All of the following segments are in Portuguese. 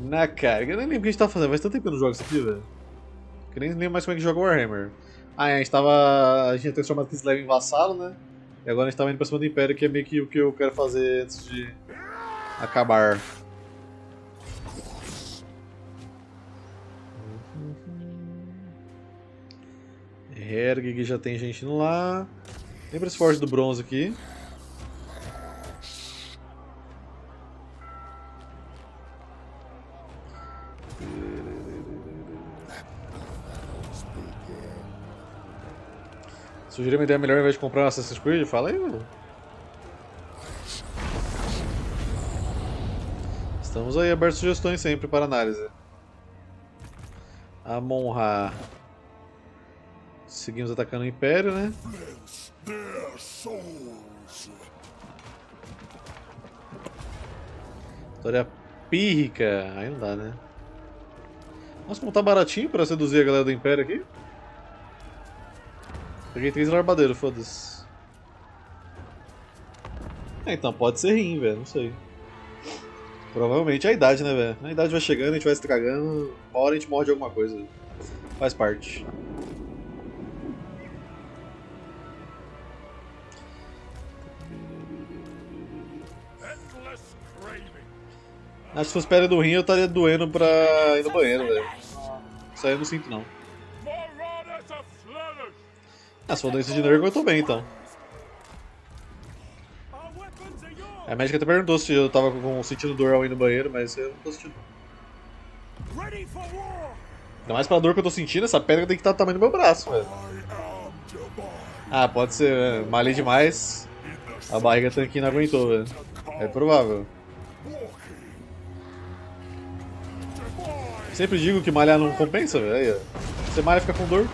Na cara, eu nem lembro o que a gente tá fazendo, faz tanto tempo que eu não jogo isso aqui, velho. Eu nem lembro mais como é que joga Warhammer. Ah, é, a gente tava. A gente tinha transformado Kislev em vassalo, né? E agora a gente tava indo pra cima do Império, que é meio que o que eu quero fazer antes de acabar. Herg, que já tem gente lá. Lembra esse forte do bronze aqui. Sugerir uma ideia melhor ao invés de comprar um Assassin's Creed? Fala aí, mano. Estamos aí abertos a sugestões sempre para análise. Amon-Ra. Seguimos atacando o Império, né? História pírrica. Aí não dá, né? Nossa, como tá baratinho pra seduzir a galera do Império aqui. Peguei três larbadeiros, foda-se. É, então, pode ser rim, velho, não sei. Provavelmente é a idade, né, velho? A idade vai chegando, a gente vai estragando, uma hora a gente morre de alguma coisa. Faz parte. Acho que se fosse pele do rim eu estaria doendo pra ir no banheiro, velho. Isso aí eu não sinto não. Ah, se for doença de nervo eu tô bem então. A médica até perguntou se eu tava com, sentindo dor ao ir no banheiro, mas eu não tô sentindo. Ainda mais pela dor que eu tô sentindo, essa pedra tem que estar do tamanho do meu braço, velho. Ah, pode ser, né? malhei demais. A barriga tanquinho não aguentou, velho. É provável. Sempre digo que malhar não compensa, velho. Você malha e fica com dor.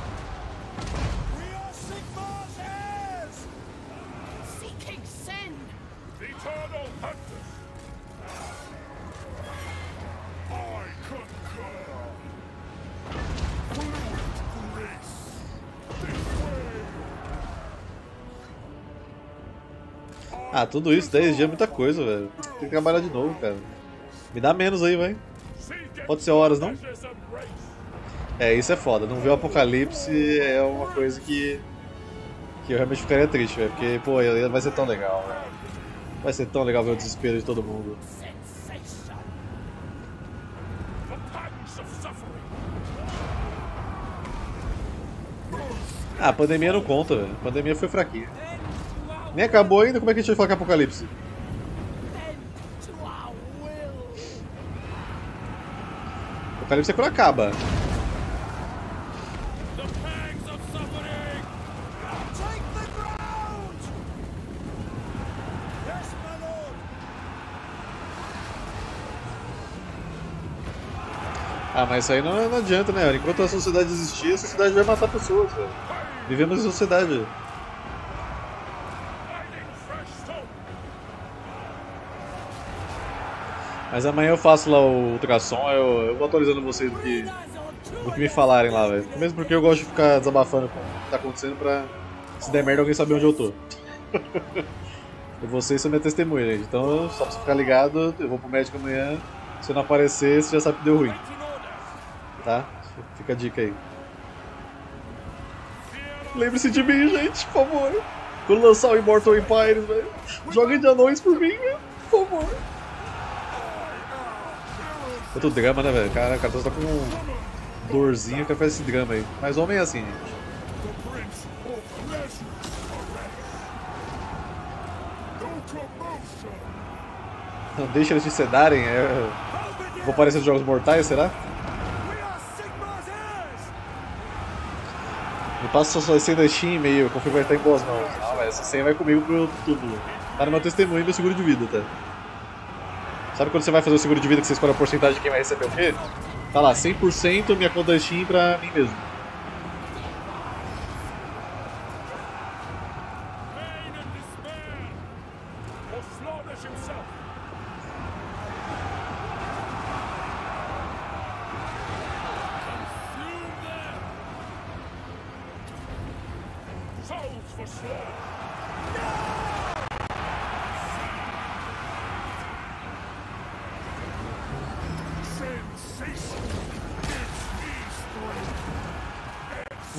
Tudo isso, 10 dias é muita coisa, velho. Tem que trabalhar de novo, cara. Me dá menos aí, vai. Pode ser horas, não? É, isso é foda. Não ver o apocalipse é uma coisa que. que eu realmente ficaria triste, velho. Porque, pô, vai ser tão legal, velho. Vai ser tão legal ver o desespero de todo mundo. Ah, a pandemia não conta, velho. A pandemia foi fraquinha. Nem acabou ainda, como é que a gente vai falar que é apocalipse? Apocalipse é quando acaba. Ah, mas isso aí não, não adianta, né? Enquanto a sociedade existir, a sociedade vai matar pessoas, velho. Vivemos em sociedade. Mas amanhã eu faço lá o ultrassom, eu, eu vou atualizando vocês do que, do que me falarem lá, velho. Mesmo porque eu gosto de ficar desabafando com o que tá acontecendo pra, se der merda, alguém saber onde eu tô. e vocês são minha testemunha, gente. Então, só pra você ficar ligado, eu vou pro médico amanhã. Se eu não aparecer, você já sabe que deu ruim. Tá? Fica a dica aí. Lembre-se de mim, gente, por favor. Quando lançar o Immortal Empires, velho. Joguem de anões por mim, por favor. Outro drama, né, velho? Cara, o cara tá com dorzinho que faz esse drama aí. Mas homem é assim. Não deixa eles te sedarem, é... Vou aparecer nos Jogos Mortais, será? Me passa sua senha da Steam e-mail, confio que vai estar em boas mãos. Não, essa senha vai comigo pro túmulo. Tá no meu testemunho e meu seguro de vida, tá? Sabe quando você vai fazer o seguro de vida que você escolhe a porcentagem de quem vai receber o quê? Tá lá, 100% minha conta Steam pra mim mesmo.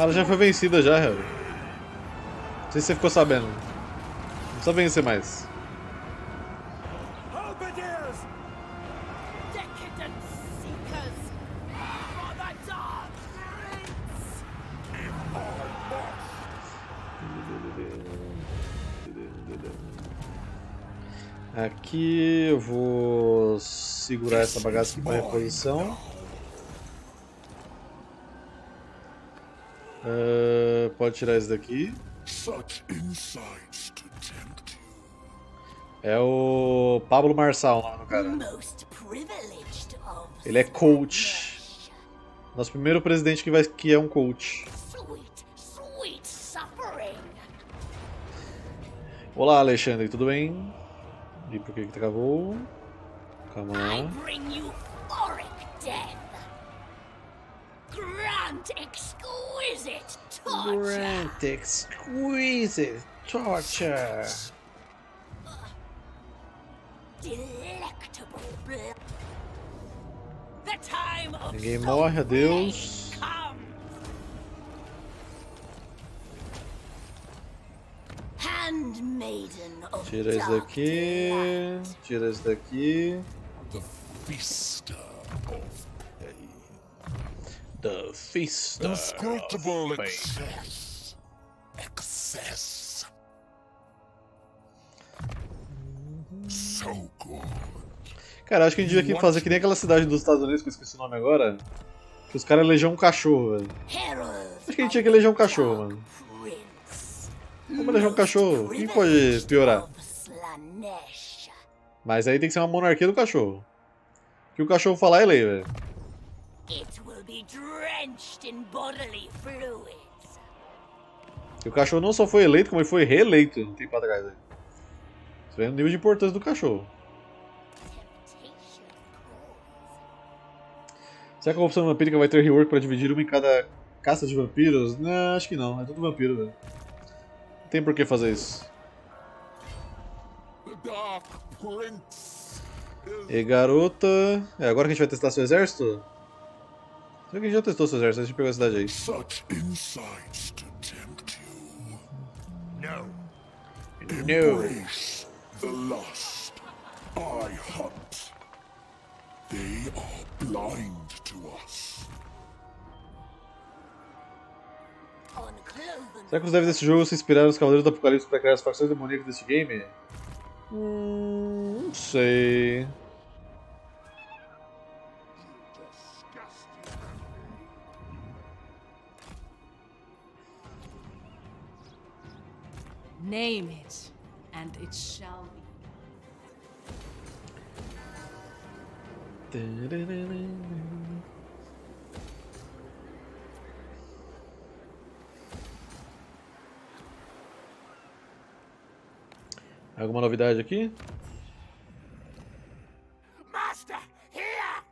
Ela já foi vencida já, Harry. Não sei se você ficou sabendo. Não precisa vencer mais. Aqui eu vou segurar essa bagaça aqui para reposição. Ah, pode tirar esse daqui. Such insights to tempt you. É o Pablo Marçal, o nome do cara. Most privileged of Ele é coach. Nosso primeiro presidente que, vai, que é um coach. Olá, Alexandre, tudo bem? E por que que travou? Calma lá. Torture. exquisite torture. Delectable blood. The time of Ninguém morre, adeus. Tira dark daqui. Tira esse daqui. The pain. The Fist. Inscrutable excess. Excess. So good. Cara, acho que a gente devia aqui fazer que nem aquela cidade dos Estados Unidos, que eu esqueci o nome agora. Que os caras elegem um cachorro, velho. Acho que a gente tinha que eleger um cachorro, mano. Vamos eleger um cachorro. Quem pode piorar? Mas aí tem que ser uma monarquia do cachorro. O que o cachorro falar é lei, velho. E o cachorro não só foi eleito, como ele foi reeleito um tempo atrás. velho. Você vê o nível de importância do cachorro. Será que a corrupção vampírica vai ter rework pra dividir uma em cada caça de vampiros? Não, acho que não. É tudo vampiro, velho. Não tem por que fazer isso. E garota... É, agora que a gente vai testar seu exército? Será que a gente já testou seu exército? Deixa eu pegar a cidade aí. such insights to tempt you. No. Embrace the lust I hunt. They are blind to us. Será que os devs desse jogo se inspiraram nos Cavaleiros do Apocalipse pra criar as facções demoníacas desse game? Hum, não sei. Name it, and it shall be. Alguma novidade aqui? Master, here!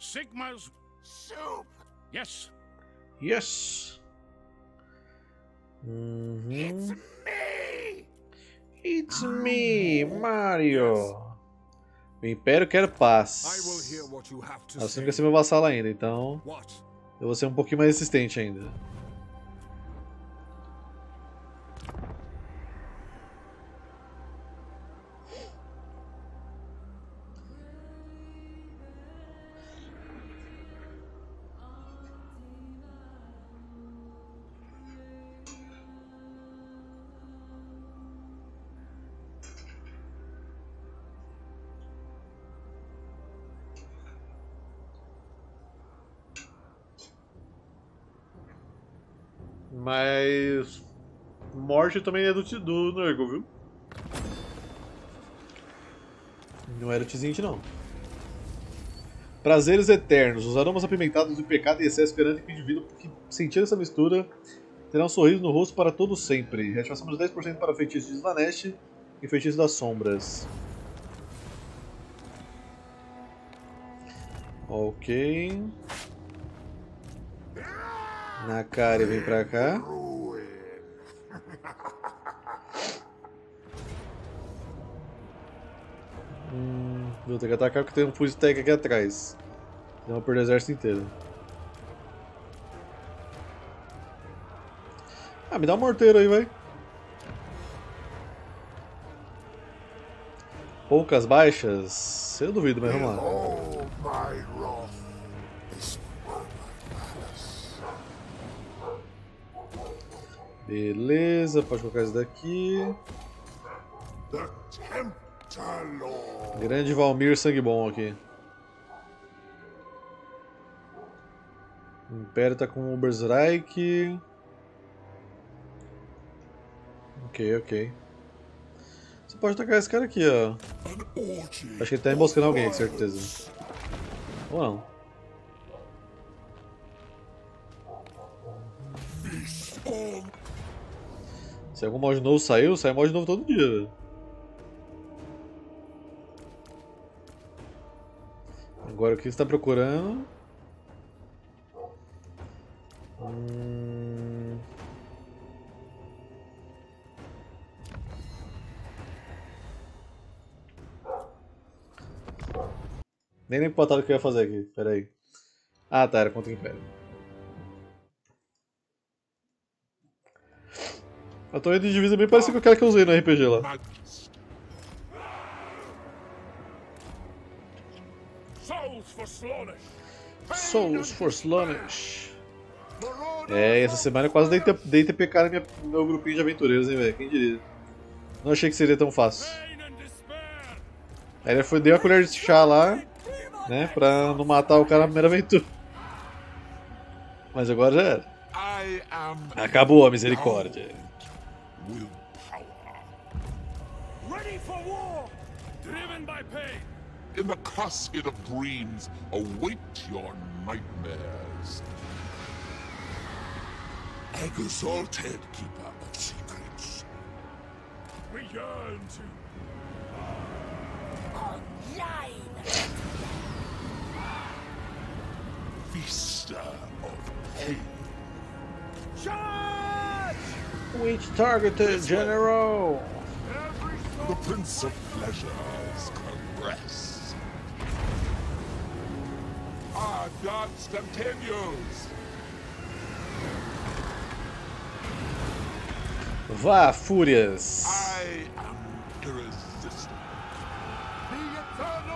Sigma's soup! Yes, Yes! Uhum. me! It's me, Mario! O Império quer paz. Assim say. não quer ser meu vassalo ainda, então eu vou ser um pouquinho mais resistente ainda. Mas. Morte também é do, do Nurgle, viu? Não era o Tzint, não. Prazeres eternos. Os aromas apimentados do pecado e excesso perante o indivíduo que sentir essa mistura terá um sorriso no rosto para todo sempre. Reativação de 10% para feitiço de Slanesh e feitiço das sombras. Ok. Nakari vem pra cá. Hum, vou ter que atacar porque tem um full aqui atrás. Senão eu perder o exército inteiro. Ah, me dá um morteiro aí, vai. Poucas baixas? Eu duvido, mas vamos lá. Beleza, pode colocar isso daqui. Grande Valmir sangue bom aqui. O Império tá com o Berserk. Ok, ok. Você pode atacar esse cara aqui, ó. Acho que ele tá emboscando alguém, com certeza. Ou não. Se algum mod novo saiu, sai mod novo todo dia. Agora o que você tá procurando? Hum... Nem lembro o batalha que eu ia fazer aqui, pera aí. Ah tá, era contra o Império. A torre de divisa é bem parecida com aquela que eu usei no RPG lá. Souls for Slaanesh. É, essa semana eu quase dei, dei TPK no, minha- meu grupinho de aventureiros, hein, velho? Quem diria? Não achei que seria tão fácil. Aí ele foi, deu a colher de chá lá, né? Pra não matar o cara na primeira aventura. Mas agora já era. Acabou a misericórdia. Willpower. Ready for war! Driven by pain! In the casket of dreams, await your nightmares. Exalted keeper of secrets. We yearn to Feaster of pain. charge! Which targeted general? The Prince of Pleasures caress. Our dance continues. Ah, Vá, fúrias! I am irresistible. The eternal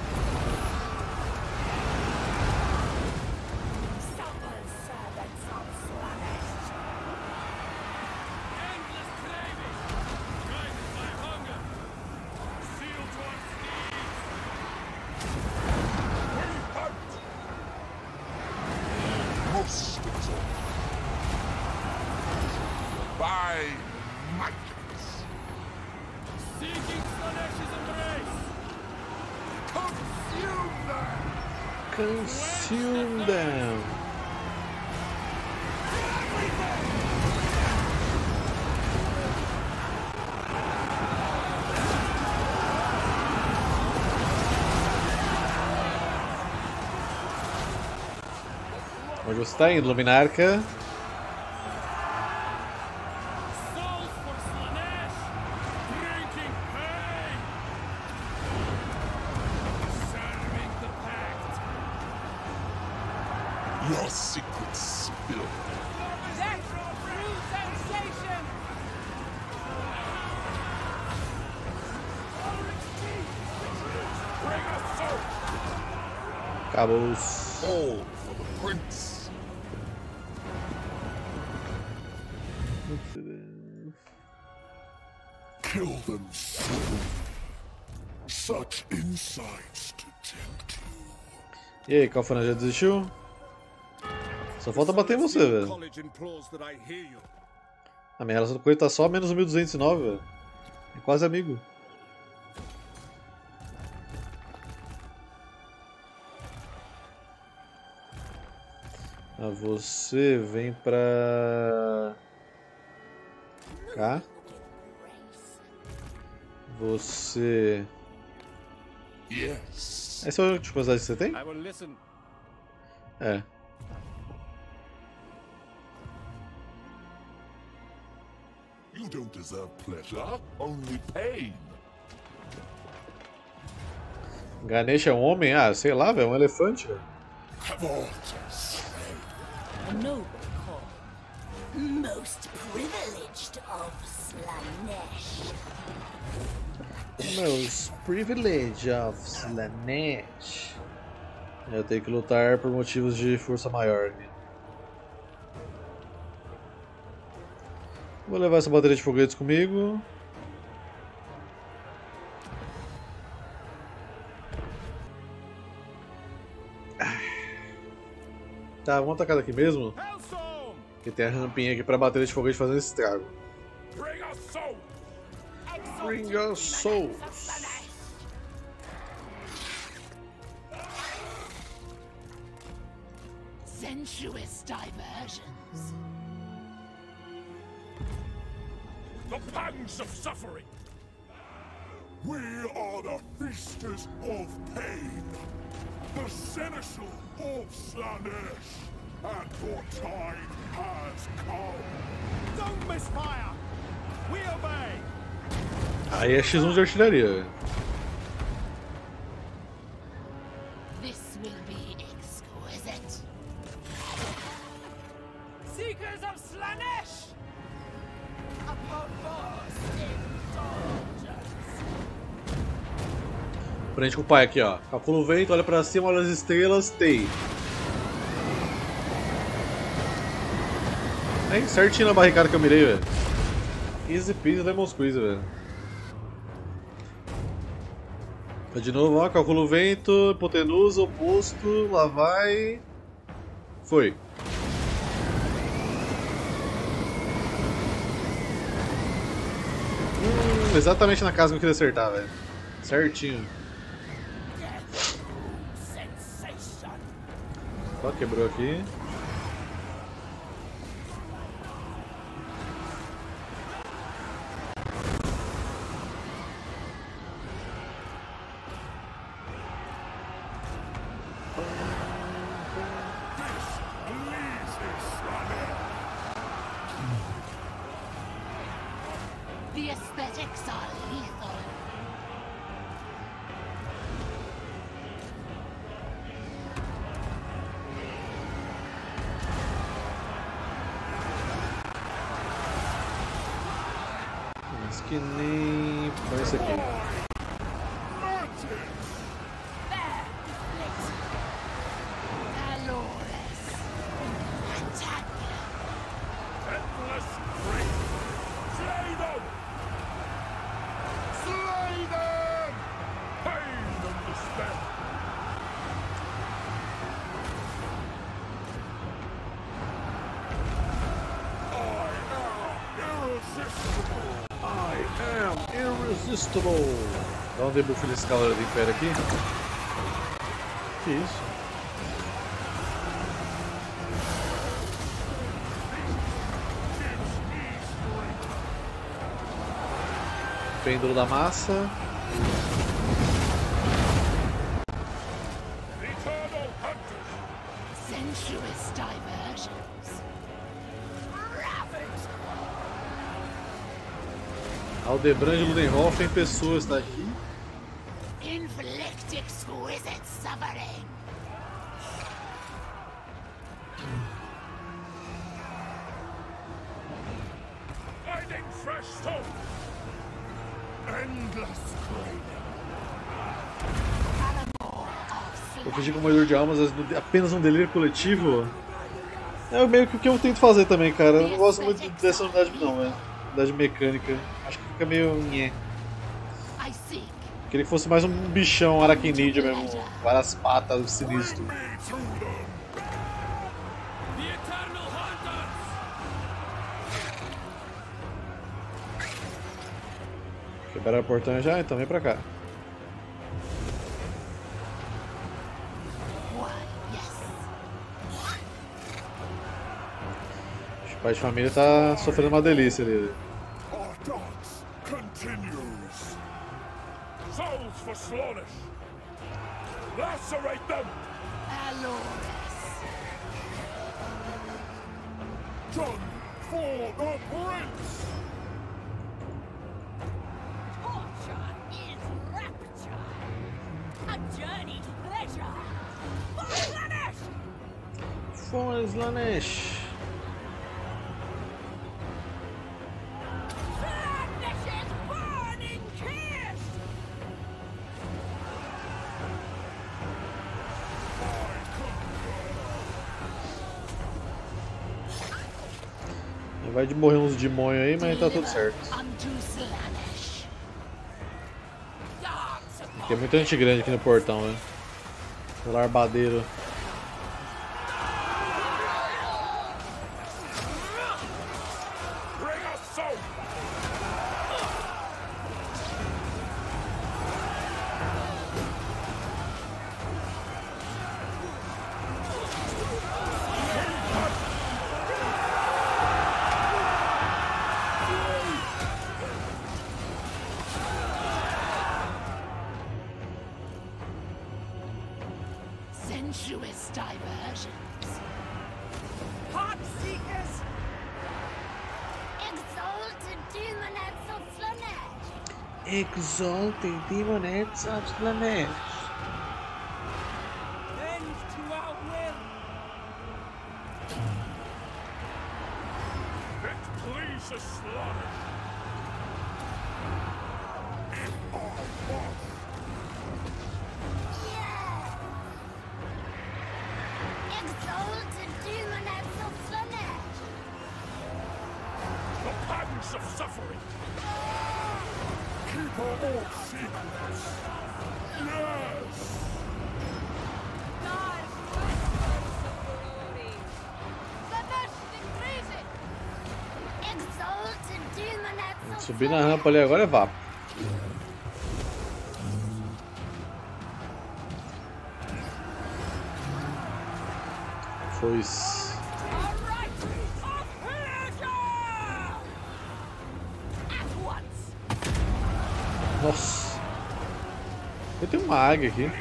Spill. Death through sensation! Bring E aí, Calfana, já desistiu? Só falta bater em você, velho. A minha relação com ele tá só menos 1209, velho. É quase amigo. Ah, você vem pra. cá. Você Yes. Essa é a última quantidade que você tem? I will listen. É. You don't deserve pleasure, only pain. Ganesh é um homem? Ah, sei lá, velho, é um elefante, velho. Meus privilege of Slanesh. Eu tenho que lutar por motivos de força maior. Vou levar essa bateria de foguetes comigo. Tá, vamos atacar daqui mesmo? Que tem a rampinha aqui pra bateria de foguete fazendo estrago. Bring us your souls. Sensuous diversions. The pangs of suffering! We are the feasters of pain, the seneschal of Slanesh, and your time has come. Don't misfire! We obey! Aí é X1 de artilharia. velho. This will be exquisite. Seekers of Slanesh! Upon most indulgence. Prende com o pai aqui, ó. Calcula o vento, olha pra cima, olha as estrelas, tem. Aí, certinho na barricada que eu mirei, velho. Easy peasy lemon squeeze, velho. Vai de novo, ó. Calcula o vento, hipotenusa, oposto, lá vai. Foi. Hum, exatamente na casa que eu queria acertar, velho. Certinho. Sensation. Ó, quebrou aqui. Am irresistible. Dá um debuff nesse cavaleiro do Império aqui. Que isso? Pêndulo da massa. Aldebrand de Ludenhoff em pessoa está aqui. Inflict exquisite suffering. Finding fresh soul! Endless. Eu fingir como moedor de almas é apenas um delírio coletivo. É meio que o que eu tento fazer também, cara. Eu não gosto muito dessa unidade não, velho. Unidade mecânica. Acho que fica meio. que fosse mais um bichão aracnídeo mesmo. Várias patas sinistro. Quebraram a portão já? Então vem pra cá. O pai de família tá sofrendo uma delícia ali. Our dance continues. Souls for Slaanesh! Lacerate them! Alores. Done for the prince! Torture is rapture. A journey to pleasure. Vanish! Fomos, Slanesh. Vanish's Morrer uns demônios aí, mas tá tudo certo. Tem muita gente grande aqui no portão, né? Larbadeiro. Demonettes of Subir na rampa ali agora é vapo. Foi. Nossa. Eu tenho uma águia aqui.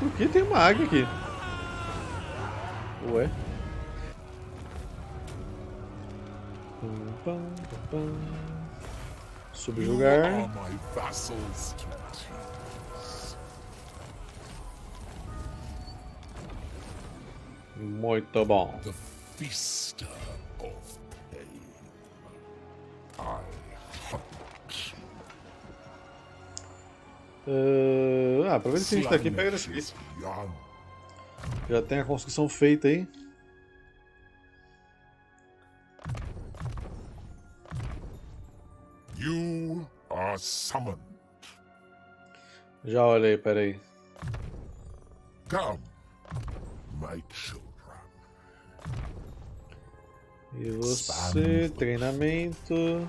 Por que tem uma águia aqui? Ué? Subjugar. tease. Muito bom. Hunt. Ah, aproveita que a gente tá aqui e pega desse aqui. Já tem a construção feita aí. You are summoned. Já olhei, peraí. Come, my children. E você, treinamento.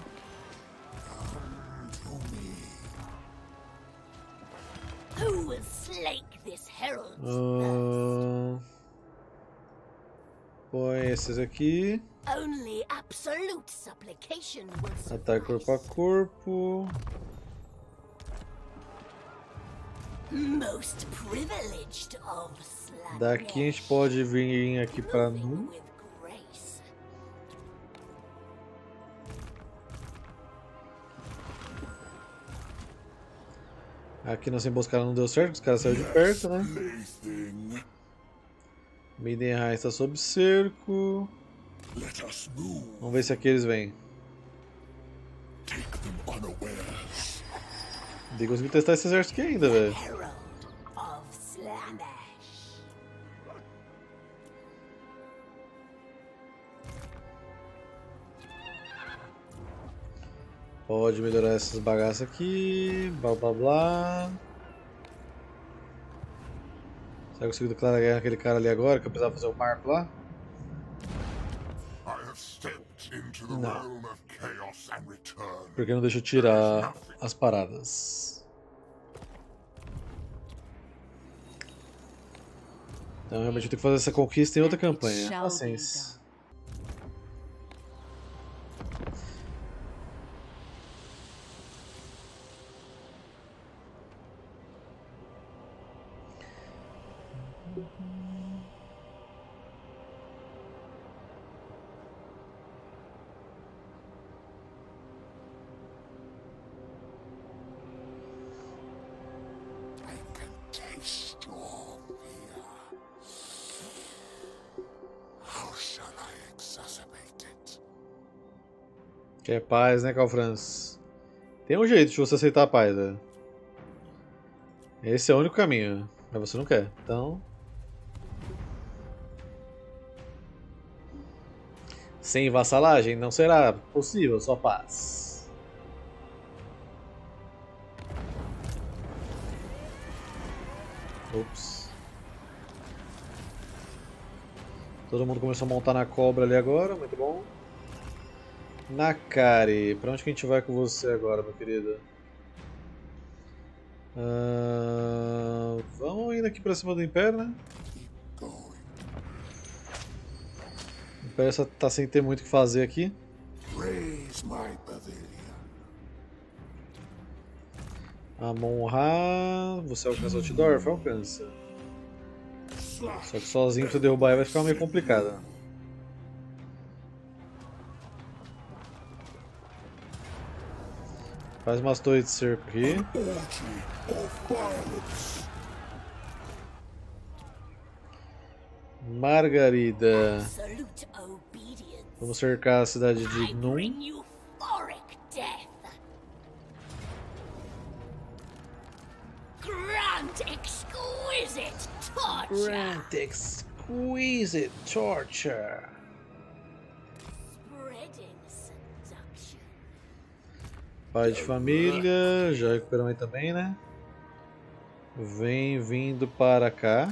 Who will slake this herald? Ah, põe esses aqui. Only absolute supplication will Ataque corpo a corpo. Most privileged of. Daqui a gente pode vir aqui pra Moving nu. with grace. Aqui nossa emboscada não deu certo, os caras saíram de perto, né? Plaything, Midenheim está sob cerco. Let us move. Vamos ver se aqui eles vêm. Take them unawares. Tem que conseguir testar esse exército aqui ainda, velho. Herald of Slanesh. Pode melhorar essas bagaças aqui. Blá blá blá. Será que eu consigo declarar guerra naquele cara ali agora? Que eu precisava fazer o marco lá? Return. Porque não deixa eu tirar as paradas. Então realmente eu tenho que fazer essa conquista em outra campanha. Paciência. Quer paz, né, Calfrans? Tem um jeito de você aceitar a paz, velho. Esse é o único caminho, mas você não quer. Então. Sem vassalagem não será possível sua paz. Ops. Todo mundo começou a montar na cobra ali agora, muito bom. Nakari, pra onde que a gente vai com você agora, meu querido? Ah, vamos indo aqui pra cima do Império, né? O Império só tá sem ter muito o que fazer aqui. Amon-Ra, você alcança o Altidorf? Alcança. Só que sozinho pra derrubar ele vai ficar meio complicado. Faz umas torres de cerco aqui. Margarida. Vamos cercar a cidade de Gnum. Grant exquisite torture. Grant exquisite torture. Pai de família, já recuperamos aí também, né? Vem vindo para cá.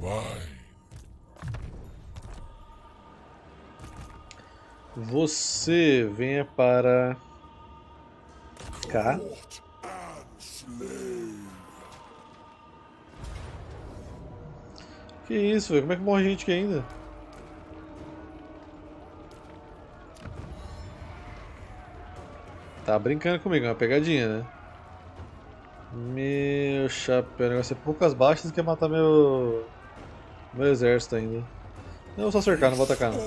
Wine. Você venha para cá. Que isso, velho? Como é que morre gente aqui ainda? Tá brincando comigo, é uma pegadinha, né? Meu chapéu, o negócio é poucas baixas e quer matar meu. meu exército ainda. Não, vou só cercar, não vou atacar não.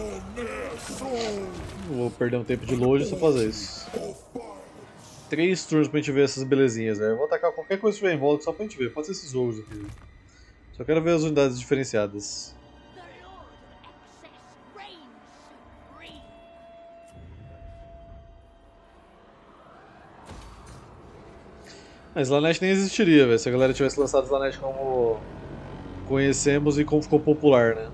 Vou perder um tempo de load só fazer isso. Três turnos pra gente ver essas belezinhas. Eu vou atacar qualquer coisa que tiver em volta só pra gente ver. Pode ser esses ogros aqui. Só quero ver as unidades diferenciadas. A Slanesh nem existiria, velho, se a galera tivesse lançado Slanesh como conhecemos e como ficou popular, né?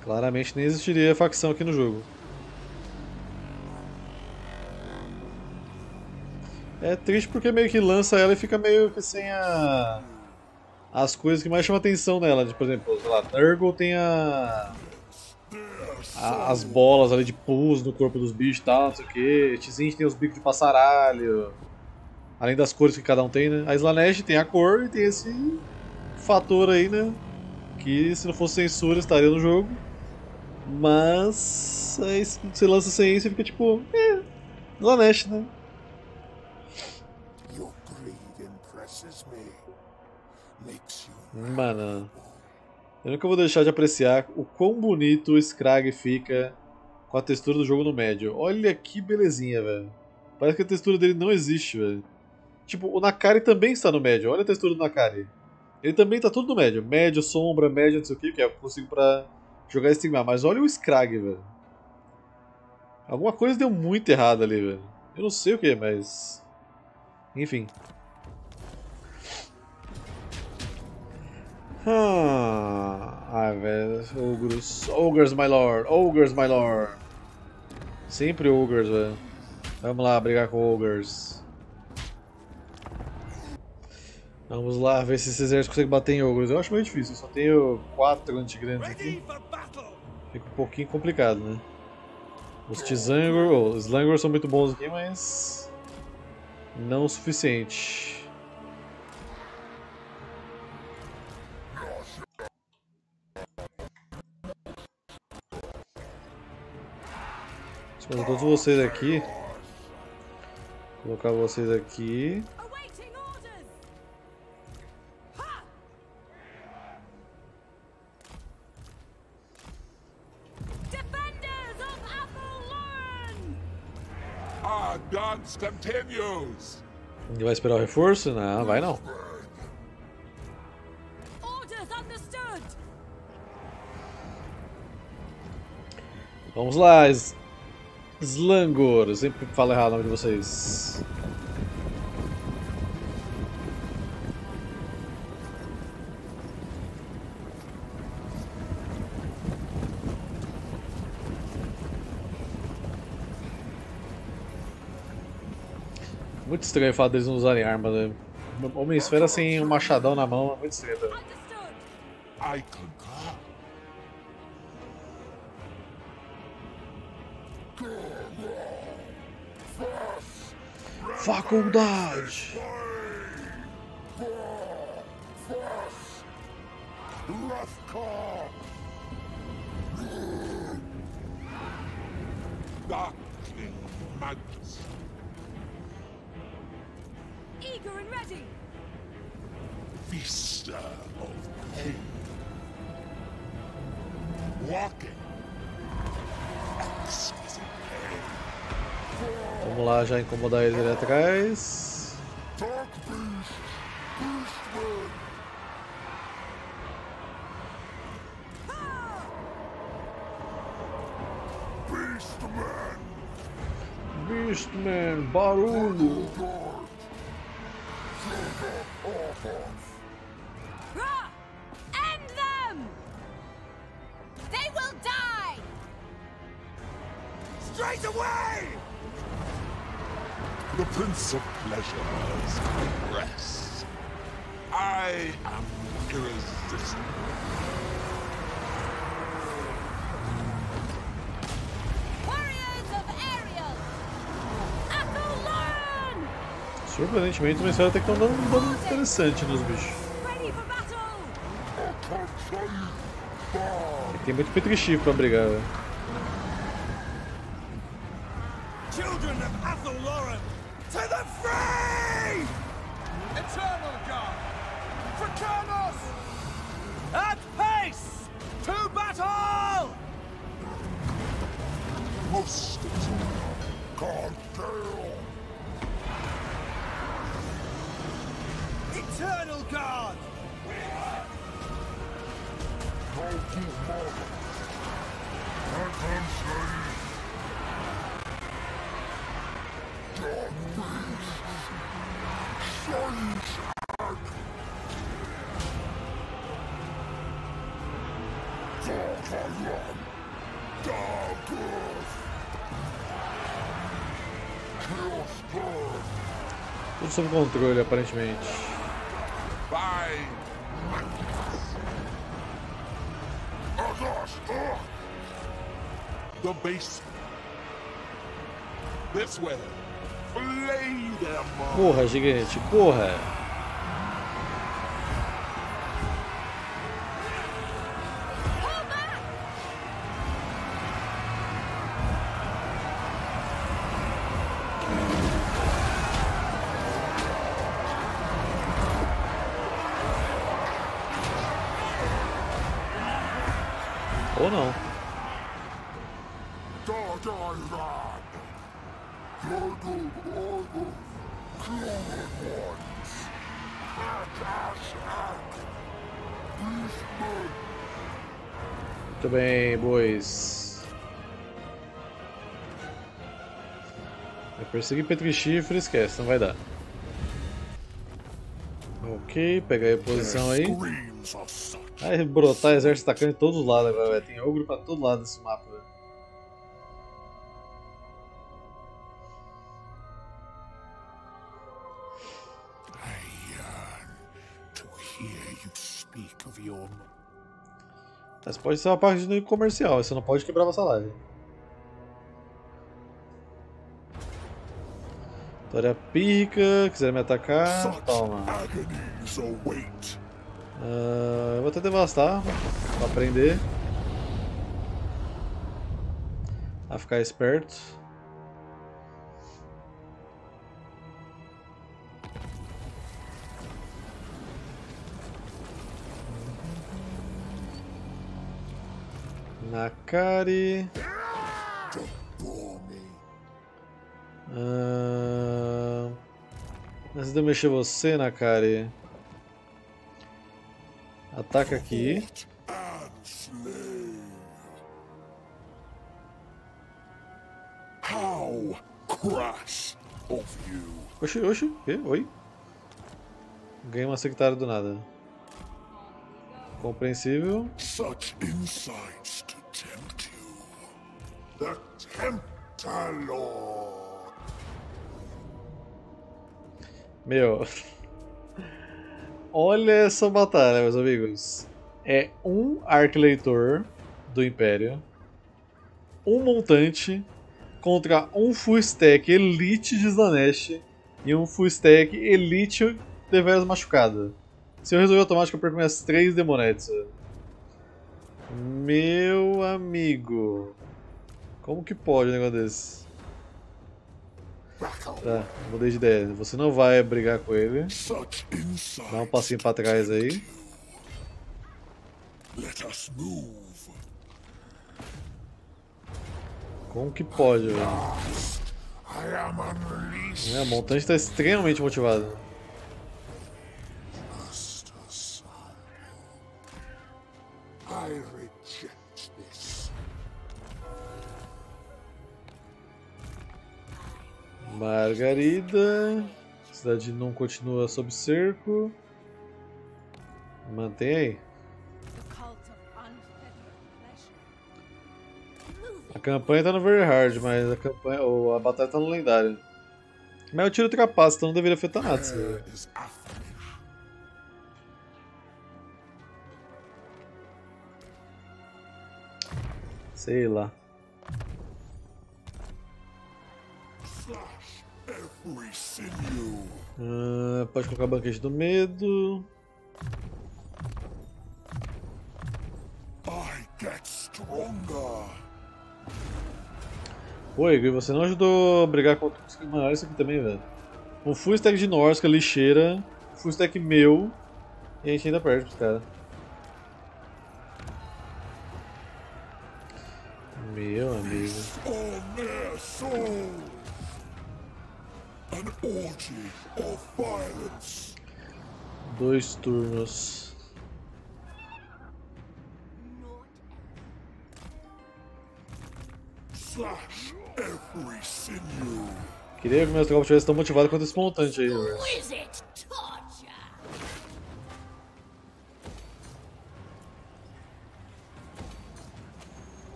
Claramente nem existiria facção aqui no jogo. É triste porque meio que lança ela e fica meio que sem a... as coisas que mais chamam atenção nela. Por exemplo, sei lá, Nurgle tem a... a- as bolas ali de pus no corpo dos bichos e tal, não sei o que. Tzint tem os bicos de passaralho. Além das cores que cada um tem, né? A Slanesh tem a cor e tem esse fator aí, né? Que se não fosse censura estaria no jogo. Mas aí você lança sem isso e fica tipo. É. Slanesh, né? Mano. Eu nunca vou deixar de apreciar o quão bonito o Scrag fica com a textura do jogo no médio. Olha que belezinha, velho. Parece que a textura dele não existe, velho. Tipo, o Nakari também está no médio. Olha a textura do Nakari. Ele também tá tudo no médio. Médio, sombra, médio, não sei o que, que é consigo pra jogar e streamar. Mas olha o Scrag, velho. Alguma coisa deu muito errado ali, velho. Eu não sei o que, mas. Enfim. Ah, ai, velho. Ogros. Ogres, my lord. Ogres, my lord. Sempre ogres, velho. Vamos lá brigar com ogres. Vamos lá ver se esse exército consegue bater em ogros. Eu acho meio difícil. Eu só tenho quatro antigrandes aqui. Fica um pouquinho complicado, né? Os Tzangor, oh, os Slangor são muito bons aqui, mas não o suficiente. Todos vocês aqui. Colocar vocês aqui. Continues. Ele vai esperar o reforço? Não, vai não. Vamos lá, Slangor. Eu sempre falo errado o nome de vocês. Muito estranho o fato deles não usarem arma, né? Homem-esfera sem um machadão na mão é muito estranho. também. Faculdade! Hrothgar! Darkling Magus! Eager and ready. Feaster of pain! Walking! Lá já incomodar eles ali atrás. Surpreendentemente, uma história até que estão dando um dano interessante nos bichos. Aqui tem muito petrichifre pra brigar, velho. Tudo sob controle, aparentemente. Earth! The basement. This way. Flay them. Porra, gigante, porra! Perseguir petrichifre, esquece, não vai dar. Ok, pegar a posição aí. Vai brotar exército atacando de todos os lados agora, velho. Tem ogro pra todo lado desse mapa, your Mas pode ser uma parte do comercial, você não pode quebrar vassalagem. Vitória pica, quiser me atacar, toma. Ah, eu vou até devastar pra aprender a ficar esperto. Nakari. Ah, Antes de eu mexer você, Nakari. Ataca aqui. How crass of you. Oxi, oxi, quê? Oi? Ganhei uma secretária do nada. Compreensível. Such insights to tempt you. The Temptalor. Meu. Olha essa batalha, meus amigos. É um arquileitor do Império, um montante contra um full stack elite de Slanesh e um full stack elite deveras machucada. Se eu resolver automático, eu perco minhas três demonetes. velho. Meu amigo. Como que pode um negócio desse? Tá, mudei de ideia. Você não vai brigar com ele. Dá um passinho pra trás aí. Como que pode, velho? É, a montante tá extremamente motivado. Margarida. A cidade não continua sob cerco. Mantém aí. A campanha tá no Very Hard, mas a campanha. Ou a batalha tá no lendário. Mas eu tiro trapaça, então não deveria afetar nada. Sei lá. Ah, pode colocar banquete do medo. I get stronger. Pô, Igor, você não ajudou a brigar contra os isso aqui também, velho. Um full stack de Norska, lixeira. Um full stack meu. E a gente ainda perde pros caras. Meu amigo. Dois turnos. Queria que meus tropas estivessem tão motivados quanto esse montante aí, velho.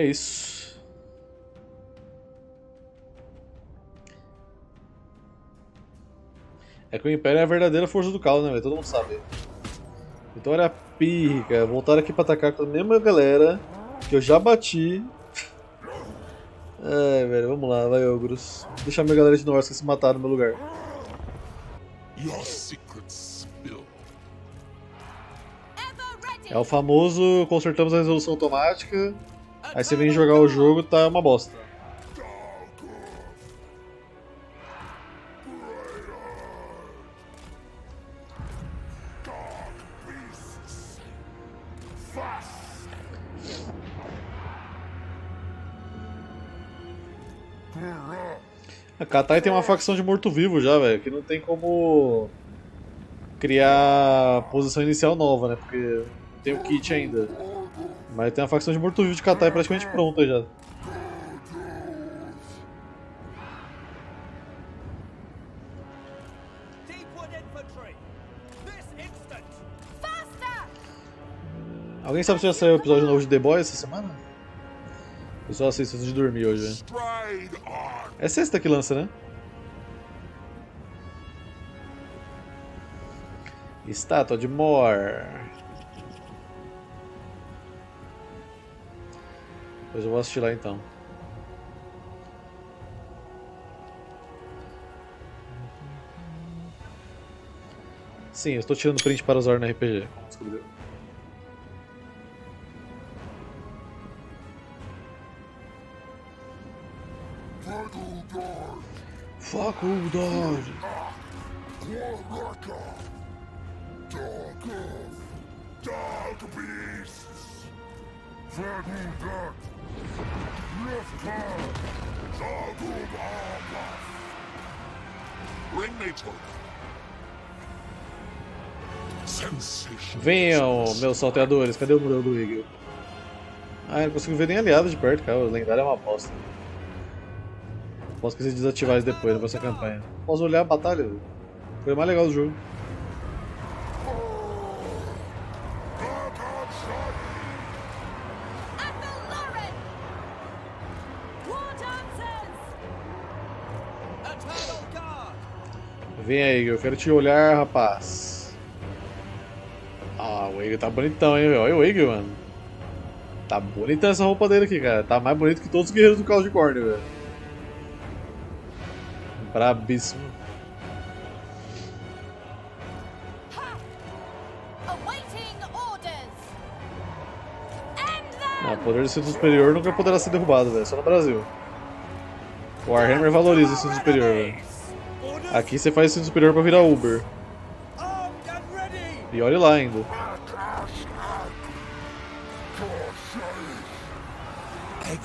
É isso. É que o Império é a verdadeira força do caos, né, velho? Todo mundo sabe. Então era pirca, voltaram aqui pra atacar com a mesma galera que eu já bati. Ai, velho, vamos lá, vai, Ogros. Deixa a minha galera de Norska se matar no meu lugar. É o famoso consertamos a resolução automática, aí você vem jogar o jogo tá uma bosta. A Katai tem uma facção de morto-vivo já, velho, que não tem como criar posição inicial nova, né? Porque não tem o kit ainda. Mas tem uma facção de morto-vivo de Katai praticamente pronta já. Alguém sabe se já saiu o episódio novo de The Boys essa semana? Eu só assisto antes de dormir hoje, né? É sexta que lança, né? Estátua de Mor. Depois eu vou assistir lá então. Sim, eu estou tirando print para usar no RPG. descobriu. Faculdade. Dog beasts. Fagudat. Lefka. Venham, meus salteadores. Cadê o modelo do Eagle? Ah, eu não consigo ver nem aliado de perto, cara. O lendário é uma bosta. Posso esquecer de desativar isso depois, na próxima campanha. Posso olhar a batalha? Foi o mais legal do jogo. Vem aí, eu quero te olhar, rapaz. Ah, o Eagle tá bonitão, hein, velho. Olha o Eagle, mano. Tá bonitão essa roupa dele aqui, cara. Tá mais bonito que todos os guerreiros do Caos de Corne, velho. Brabíssimo. Ah, o poder do cinto superior nunca poderá ser derrubado, velho. Só no Brasil. O Warhammer valoriza o cinto superior, velho. Aqui você faz cinto superior pra virar Uber. E olhe lá ainda.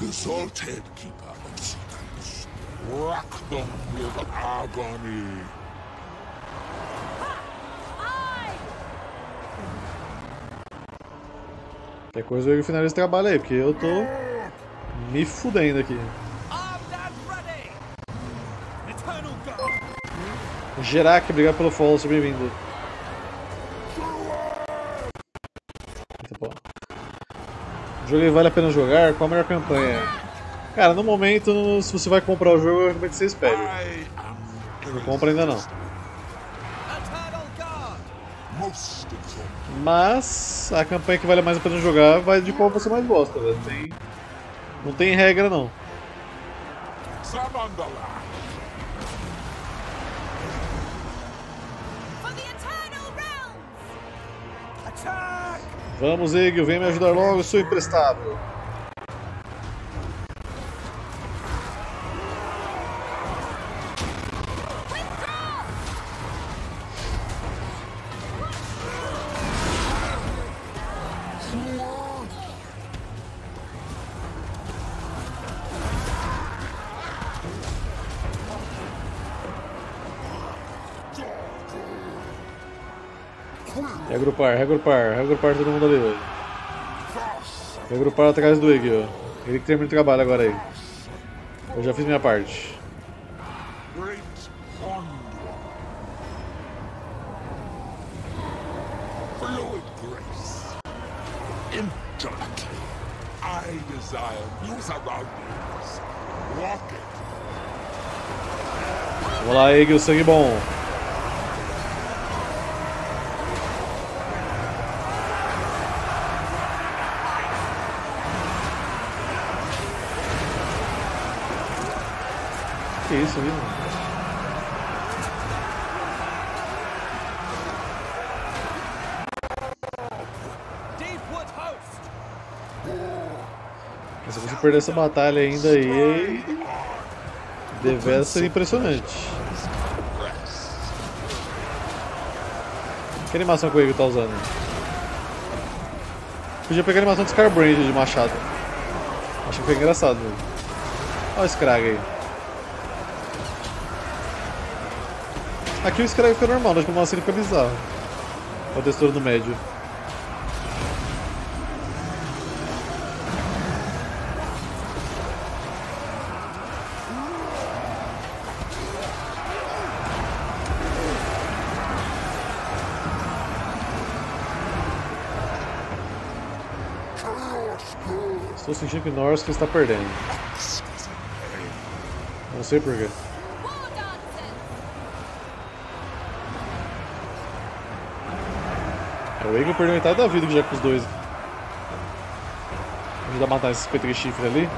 Exalted Keeper of Secrets. Rack them with agony. Coisa o Eagle finaliza esse trabalho aí, porque eu tô me fudendo aqui. Gerac, obrigado pelo follow, seja bem-vindo. Muito bom. O jogo vale a pena jogar? Qual a melhor campanha? Cara, no momento, se você vai comprar o jogo, eu recomendo que você espere. Não compra ainda não. Mas a campanha que vale mais a pena jogar vai de qual você mais gosta, velho. Tem... Não tem regra não. Samandala. Vamos, Egil, vem me ajudar logo, eu sou imprestável. Reagrupar, reagrupar, reagrupar todo mundo ali, velho. Reagrupar atrás do Egil. Ele que termina o trabalho agora aí. Eu já fiz minha parte. Great Onward. Fluid grace. Intellect. I desire new surroundings. Rocket. Vamos lá, Egil, sangue bom. Perder essa batalha ainda aí, devera ser impressionante. Que animação que o Egil tá usando? Podia pegar a animação de Scarbrand de machado. Acho que foi engraçado. Né? Olha o Scrag aí. Aqui o Scrag fica normal, acho que o Massino fica bizarro. Olha o textura no médio. Estou sentindo que está perdendo. Não sei porquê. É, o Eagle perdeu metade da vida já com os dois. Vamos matar esses petri chifre ali.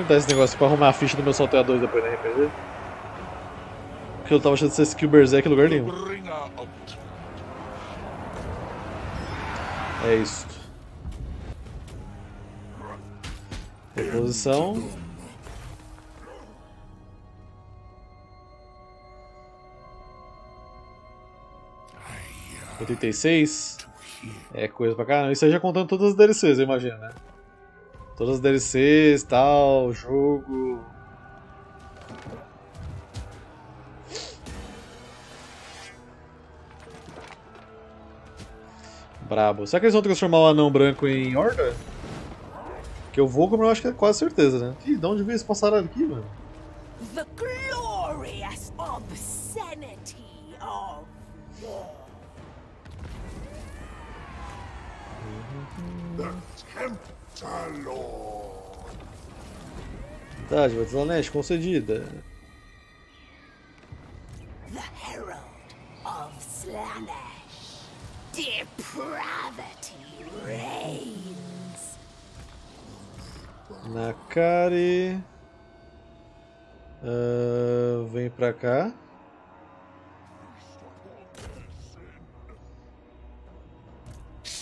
Perguntar esse negócio pra arrumar a ficha do meu salteador depois na RPG. que eu tava achando essa skill Berserk em lugar nenhum. É isso. Reposição. Oitenta e seis. É coisa pra caramba. Isso aí já contando todas as DLCs, eu imagino, né? Todas as DLCs, tal, jogo. Brabo. Será que eles vão transformar o anão branco em horda? Que eu vou, como eu acho que é quase certeza, né? Ih, de onde veio esse passaralho aqui, mano? The Temptalor. Dádiva desonesto concedida. the herald of Slanesh. Depravity reigns. Nakari. Ah, vem pra cá.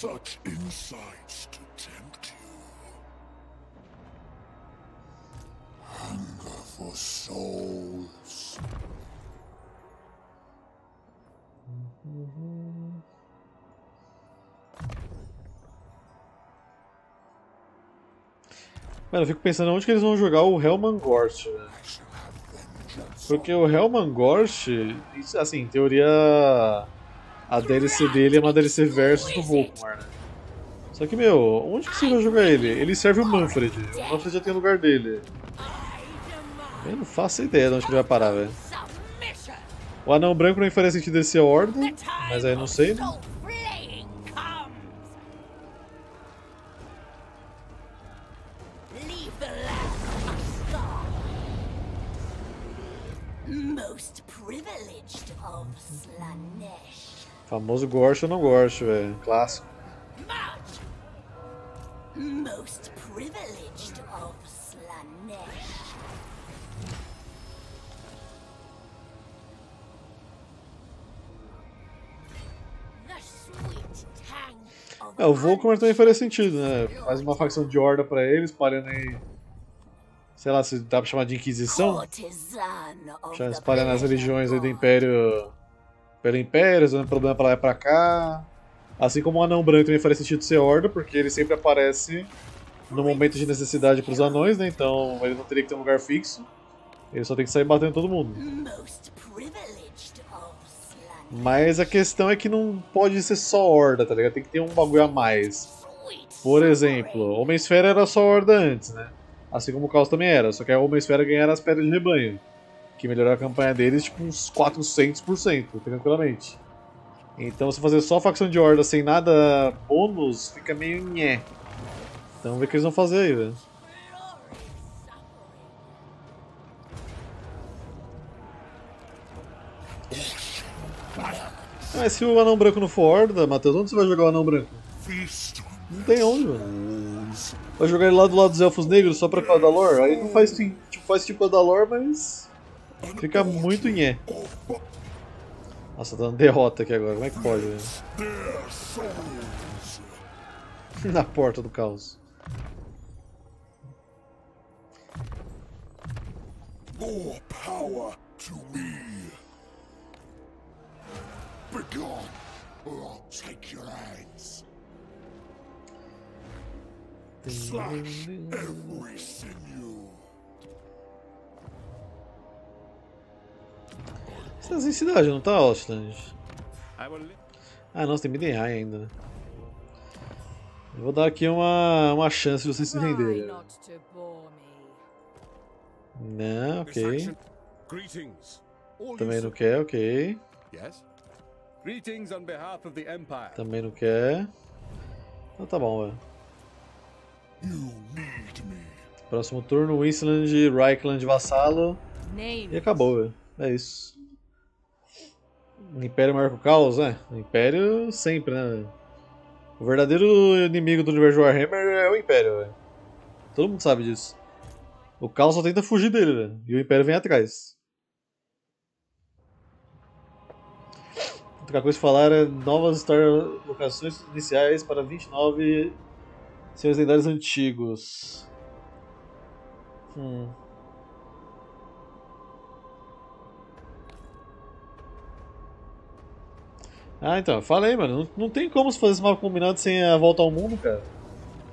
Such insights to tempt you. Hunger for souls. Mano, eu fico pensando onde que eles vão jogar o Hellman Gorst, velho. I shall have vengeance. Porque o Hellman Gorst, isso, assim, em teoria a DLC dele é uma DLC versus do Volkmar, né? Só que, meu, onde que você vai jogar ele? Ele serve o Manfred. O Manfred já tem o lugar dele. Eu não faço ideia de onde que ele vai parar, velho. O anão branco não faria sentido Horda, The time mas aí não sei, né? Famoso Gorst ou não Gorst, velho. Clássico. March. Most privileged of Slanesh. The sweet tang of É, o Volkmar também faria sentido, né? Faz uma facção de Horda pra ele, espalhando aí. Sei lá, se dá pra chamar de Inquisição. espalhando as religiões aí do. Império. Pelo Império, dando problema pra lá e pra cá. Assim como o Anão Branco também faria sentido ser Horda, porque ele sempre aparece no momento de necessidade pros anões, né? Então ele não teria que ter um lugar fixo. Ele só tem que sair batendo todo mundo. Mas a questão é que não pode ser só Horda, tá ligado? Tem que ter um bagulho a mais. Por exemplo, Homem-Esfera era só Horda antes, né? Assim como o Caos também era, só que a Homem-Esfera ganhara as pedras de rebanho, que melhorou a campanha deles tipo uns 400%, tranquilamente. Então se fazer só facção de Horda sem nada bônus, fica meio nhé. Então vamos ver o que eles vão fazer aí, velho. Mas se o Anão Branco não for Horda, Matheus, onde você vai jogar o Anão Branco? Não tem onde, mano. Vai jogar ele lá do lado dos Elfos Negros só pra causa da lore? Aí não faz, tipo, faz tipo da lore, mas. Fica muito nhé. Nossa, tá dando derrota aqui agora. Como é que pode, souls. Na porta do caos. More power to me. Begone, or I'll take your hands. Slash every sinew. Você tá sem cidade, não tá, Ostland? Ah, não, você tem Midenheim ainda, né? Eu vou dar aqui uma, uma chance de vocês se renderem. Não, ok. Também não quer, ok. Yes. Greetings on behalf of the Empire. Também não quer. Então tá bom, velho. Próximo turno, Winsland, Reichland, vassalo. E acabou, velho. É isso. Império marca o caos, né? Império sempre, né? O verdadeiro inimigo do universo Warhammer é o Império. Todo mundo sabe disso. O caos só tenta fugir dele. E o Império vem atrás. Outra coisa a falar é novas locações iniciais para 29 seus lendários antigos. Hum. Ah, então, falei, mano. Não, não tem como se fazer esse mapa combinado sem a volta ao mundo, cara.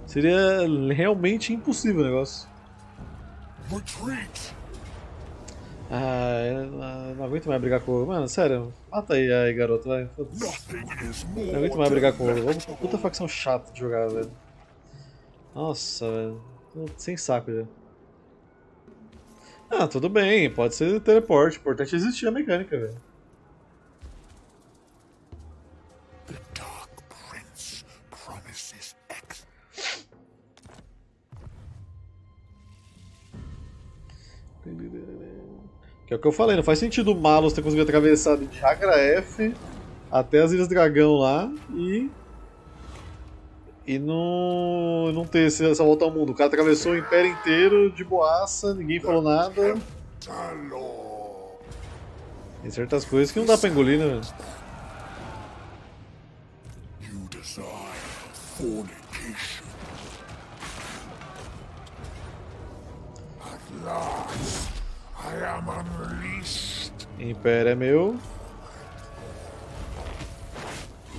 Seria realmente impossível o negócio. Retreat! Ah, eu não, aguento mais brigar com o. Mano, sério, mata aí, aí garoto, vai. Não aguento mais brigar com o. Puta facção chata de jogar, velho. Nossa, velho. Sem saco já. Ah, tudo bem, pode ser teleporte. O importante é existir a mecânica, velho. Que é o que eu falei, não faz sentido o Malus ter conseguido atravessar de Chakra F até as Ilhas Dragão lá e. E não, não ter essa volta ao mundo. O cara atravessou o Império inteiro de boaça, ninguém falou nada. Tem certas coisas que não dá pra engolir, né? fornication. At last. Império é meu.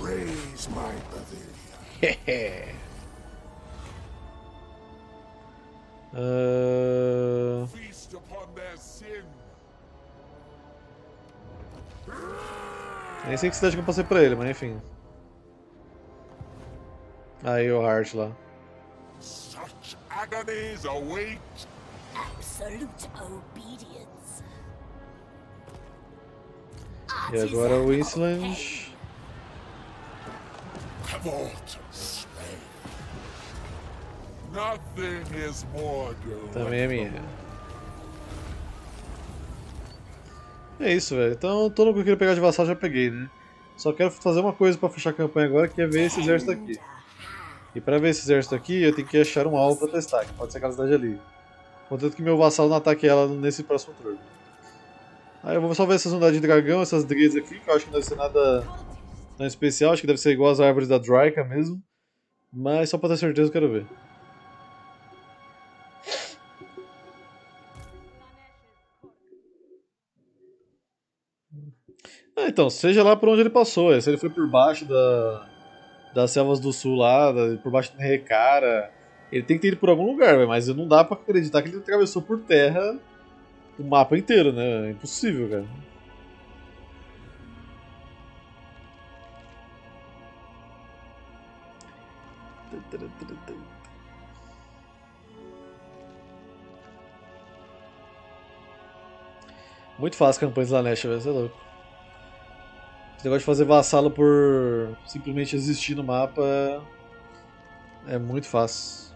Raise my pavilion. Ah, Feast upon their sin. nem sei que cidade que eu passei pra ele, mas enfim. Aí o Heart lá. Such agonies await. Absolute obedience. E agora o Island. Cavort slain. Nothing is more Também é minha. É isso, velho. Então, todo que eu queria pegar de vassal já peguei, né? Só quero fazer uma coisa pra fechar a campanha agora, que é ver esse exército aqui. E pra ver esse exército aqui, eu tenho que achar um alvo pra testar, que pode ser aquela cidade ali. Contanto que meu vassalo não ataque ela nesse próximo turno. Aí eu vou só ver essas unidades de dragão, essas drigas aqui, que eu acho que não deve ser nada, nada especial, acho que deve ser igual as árvores da Dryka mesmo. Mas só pra ter certeza eu quero ver. Ah, então, seja lá por onde ele passou, é, se ele foi por baixo da, das selvas do sul lá, por baixo do Recara, ele tem que ter ido por algum lugar, mas não dá pra acreditar que ele atravessou por terra o mapa inteiro, né? É impossível, cara. Muito fácil campanhas da Lash, velho, você é louco. Esse negócio de fazer vassalo por simplesmente existir no mapa é muito fácil.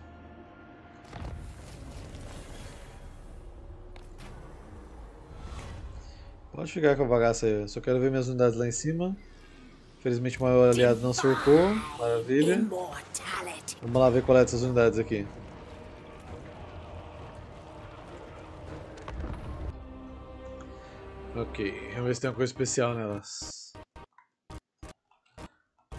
Pode ficar com a bagaça aí, eu só quero ver minhas unidades lá em cima. Infelizmente o maior aliado não cercou, maravilha. Vamos lá ver qual é dessas unidades aqui. Ok, vamos ver se tem uma coisa especial nelas.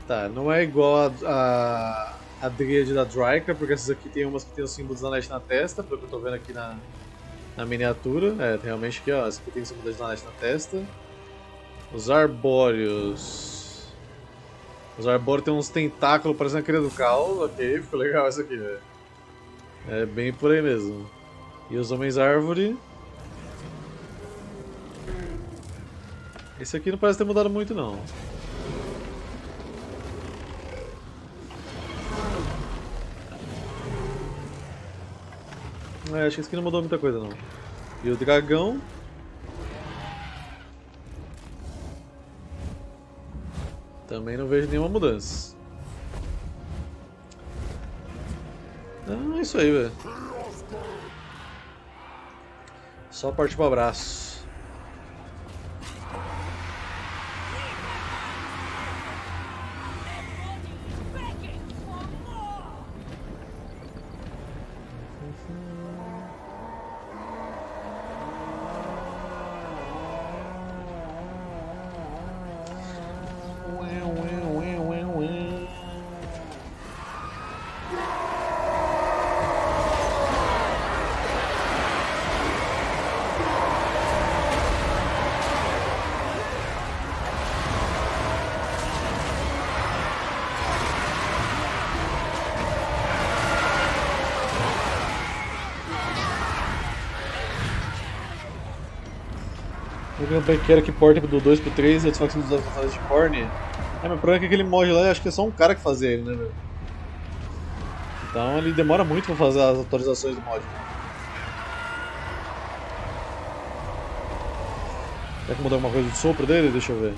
Tá, não é igual a, a, a Dríade da Dryka, porque essas aqui tem umas que tem os símbolos da Zanetti na testa, pelo que eu tô vendo aqui na, na miniatura. É, realmente aqui ó, essa aqui tem o símbolo da Zanetti na testa. Os Arbóreos. Os Arbóreos tem uns tentáculos parecendo a cria do caos, ok, ficou legal isso aqui, velho. É bem por aí mesmo. E os Homens Árvore. Esse aqui não parece ter mudado muito não. É, acho que esse aqui não mudou muita coisa não. E o dragão. Também não vejo nenhuma mudança. Ah, é isso aí, velho. Só partir pro abraço. Campanha que quero que porte do 2 pro 3 e a facções dos batalhas de Korn. É, o problema é que aquele mod lá, acho que é só um cara que fazia ele, né, velho? Então ele demora muito pra fazer as atualizações do mod. Será que mudar alguma coisa de sopro dele? Deixa eu ver.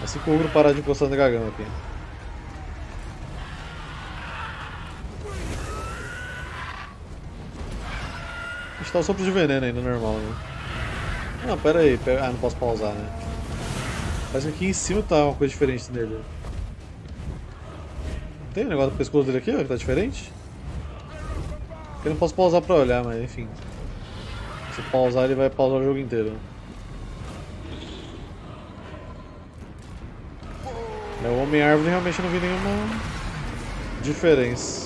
Assim que o ogro parar de encostar no dragão aqui. O sopro de veneno ainda, normal, né? Não, pera aí. Pera... Ah, não posso pausar, né? Parece que aqui em cima tá uma coisa diferente nele. Tem um negócio do pescoço dele aqui, ó, que tá diferente? Eu não posso pausar pra olhar, mas enfim. Se pausar, ele vai pausar o jogo inteiro. É, o Homem-Árvore realmente não vi nenhuma diferença.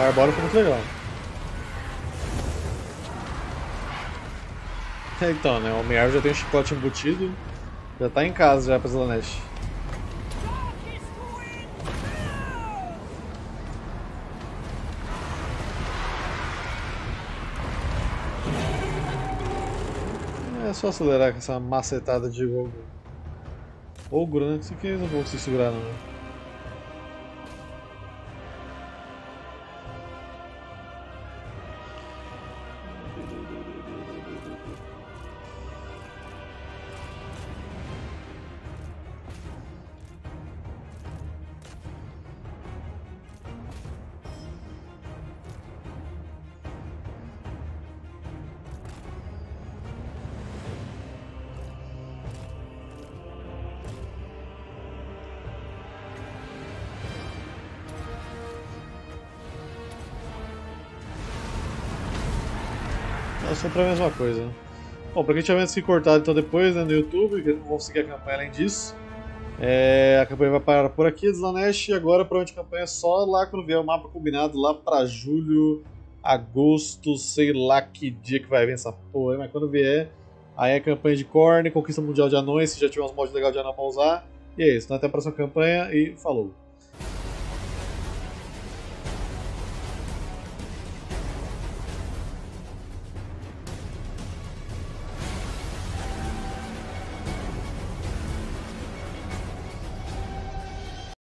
A Arbora foi muito legal. É, então, né? O Homem-Árvore já tem um chicote embutido. Já tá em casa já pra Slanesh. É só acelerar com essa macetada de ogro. Ogro, né? Isso aqui eu não vou conseguir segurar não. É sempre a mesma coisa. Bom, pra quem tiver se cortado então depois né, no YouTube, que não vão seguir a campanha além disso, é, a campanha vai parar por aqui, Slanesh, e agora provavelmente a campanha é só lá quando vier o mapa combinado, lá pra julho, agosto, sei lá que dia que vai vir essa porra, mas quando vier, aí é a campanha de Korn, Conquista Mundial de Anões, se já tiver uns mods legais de anão pra usar, e é isso, então até a próxima campanha e falou!